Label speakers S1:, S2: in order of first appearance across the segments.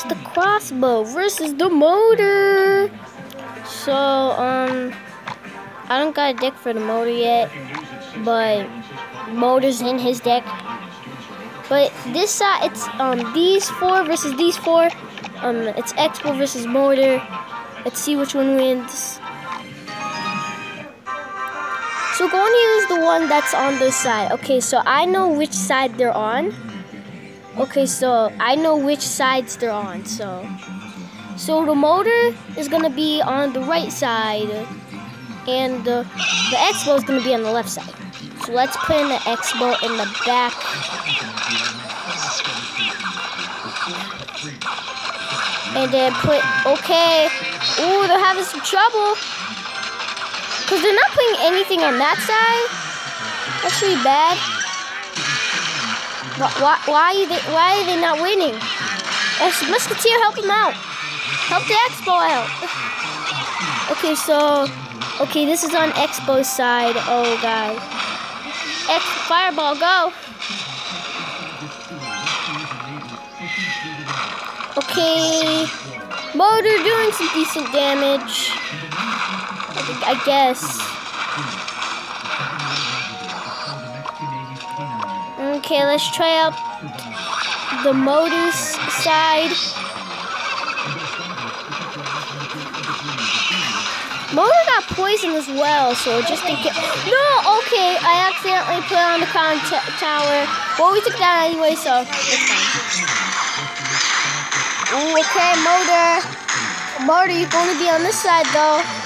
S1: is the crossbow versus the motor. So, um, I don't got a deck for the motor yet, but motor's in his deck. But this side, it's um these four versus these four. Um, it's X-bow versus motor. Let's see which one wins. So we're going to use the one that's on this side. Okay, so I know which side they're on. Okay, so I know which sides they're on. So, so the motor is gonna be on the right side, and the the X-bow is gonna be on the left side. So let's put in the X-bow in the back. And then put okay. Ooh, they're having some trouble. Cause they're not putting anything on that side. That's really bad. Why, why, are they, why are they not winning? Musketeer, help him out. Help the X-bow out. Okay, so, okay, this is on X-bow's side. Oh, God. X, fireball, go. Okay, motor doing some decent damage. I guess. Okay, let's try out the motor's side. Motor got poison as well, so just in case. No, okay, I accidentally put on the con tower. Well, we took that anyway, so it's fine. Ooh, okay, motor. Motor, you're going to be on this side, though.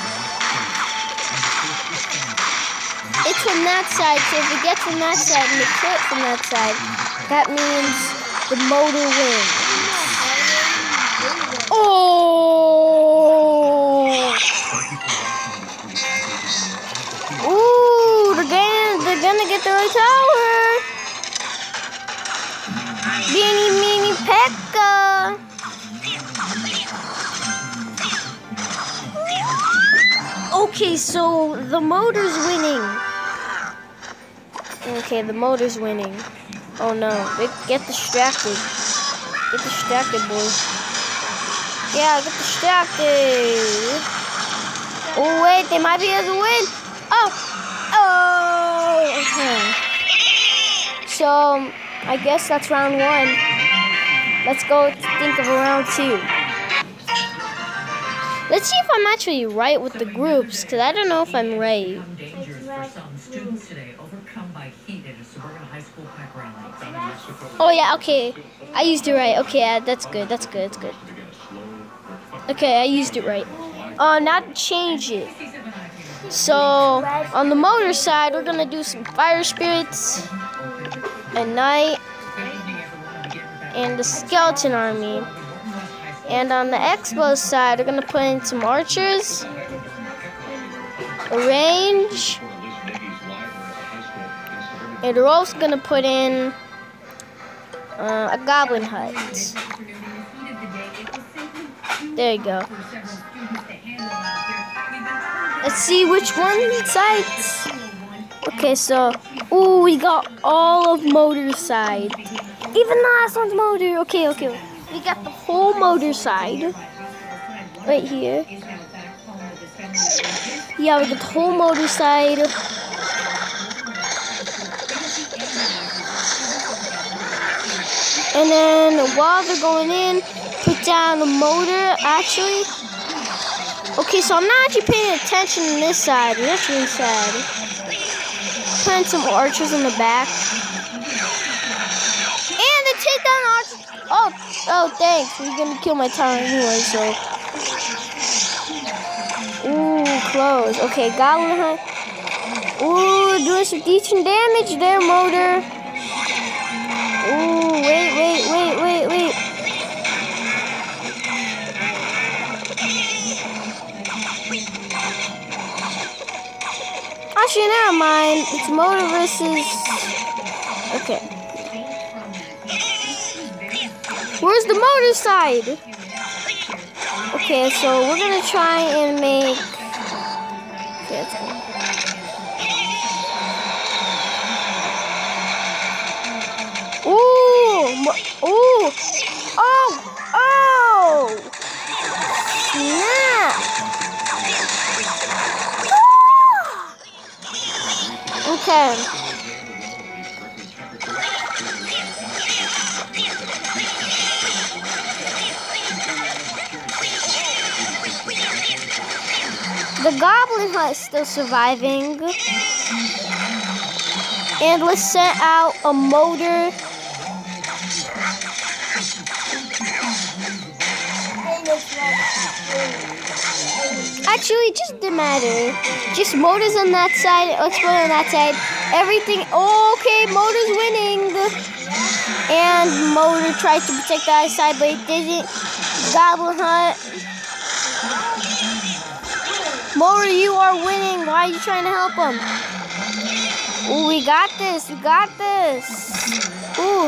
S1: It's from that side, so if it gets from that side and it hit from that side, that means the motor wins. Oh! Ooh, they're gonna, they're gonna get the right tower. Beanie Meanie Pekka. Okay, so the motor's winning. Okay, the motor's winning. Oh no, they get distracted. Get distracted, boys. Yeah, get distracted. Oh wait, they might be able to win. Oh, oh. So I guess that's round one. Let's go think of round two. Let's see if I'm actually right with the groups, because I don't know if I'm right. Oh yeah, okay. I used it right. Okay, yeah, that's good. That's good. That's good. Okay, I used it right. Uh, now to change it. So, on the motor side, we're gonna do some fire spirits at night and the skeleton army. And on the X-bow side, we're gonna put in some archers, a range, and we're also gonna put in uh, a goblin hut. There you go. Let's see which one sides. Okay, so, ooh, we got all of motor side. Even the last one's motor. Okay, okay. We got the whole motor side. Right here. Yeah, we got the whole motor side. And then while they're going in, put down the motor, actually. Okay, so I'm not actually paying attention on this side. That's really sad. Putting some archers in the back. And the take down archers. Oh, oh, thanks. We're gonna kill my tower anyway, so. Ooh, close. Okay, goblin hut. Ooh, doing some decent damage there, motor. Ooh, Actually, never mind. It's motor versus. Okay. Where's the motor side? Okay, so we're gonna try and make. Okay, The Goblin Hut is still surviving. And let's set out a motor. Actually, just didn't matter. Just motors on that side, explode on that side. Everything. Okay, motor's winning. And motor tried to protect the other side, but it didn't. Goblin Hut. Motor, you are winning. Why are you trying to help him? Ooh, we got this. We got this. Ooh,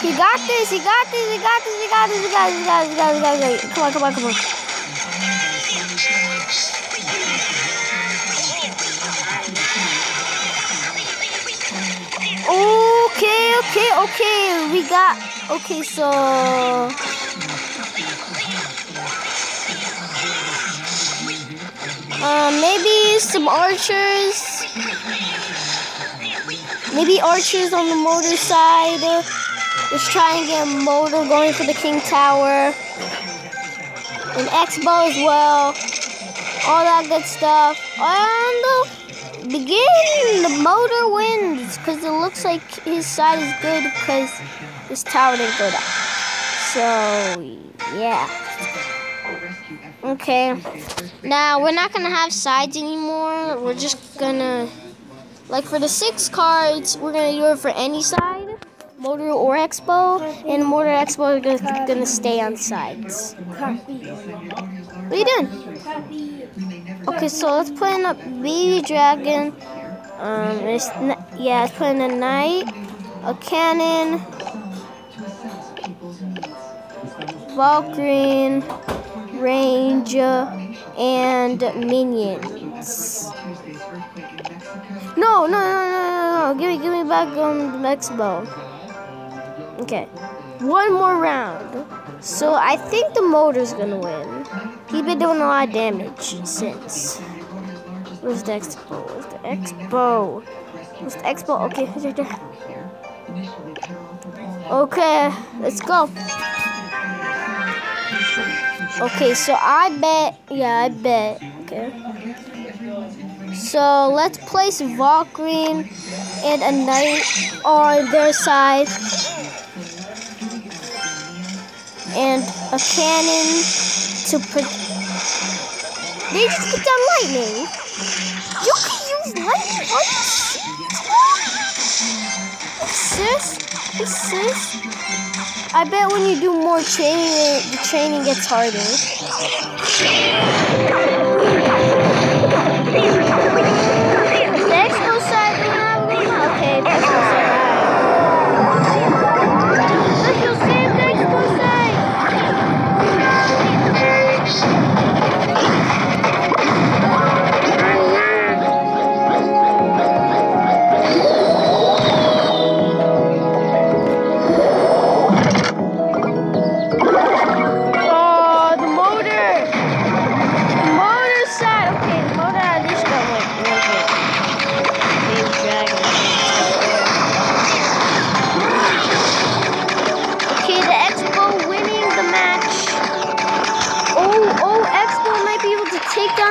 S1: he got this. He got this. He got this. He got this. He got this. He got this. He got this. He got this. Come on, come on, come on. Okay, okay, okay. We got. Okay, so. Uh, maybe some archers. Maybe archers on the motor side. Let's try and get a motor going for the King Tower. An X-bow as well. All that good stuff. And uh, begin, the motor wins. Because it looks like his side is good because this tower didn't go down. So, yeah. Okay. Now, we're not going to have sides anymore. We're just going to, like for the six cards, we're going to do it for any side, motor or X-bow, and motor X-bow are going to stay on sides. What are you doing? Okay, so let's put in a baby dragon. Um, it's, yeah, let's put in a knight, a cannon, Valkyrie, ranger, and minions. No, no, no, no, no, no. Give me, give me back um, the X-bow. Okay. One more round. So I think the motor's gonna win. He's been doing a lot of damage since. Where's the X-bow? Where's the X-bow? Where's the X-bow? Okay. Okay, let's go. Okay, so I bet, yeah, I bet, okay. So let's place Valkyrie and a knight on their side. And a cannon to put. They just put down lightning. You can use lightning. What's this? I bet when you do more training, the training gets harder.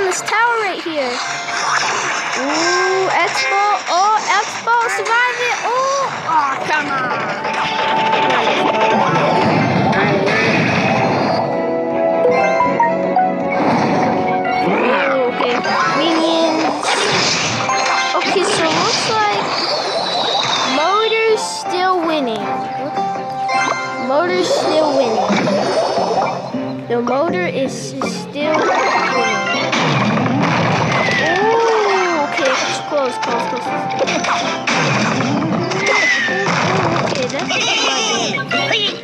S1: This tower right here. Ooh, X-bow. Oh, X-bow, survive it. Oh, oh come on. Okay. Minions. Okay, so looks like Motor's still winning. Motor's still winning. The motor is still winning. Close, close, close. Okay, that's a lot of damage.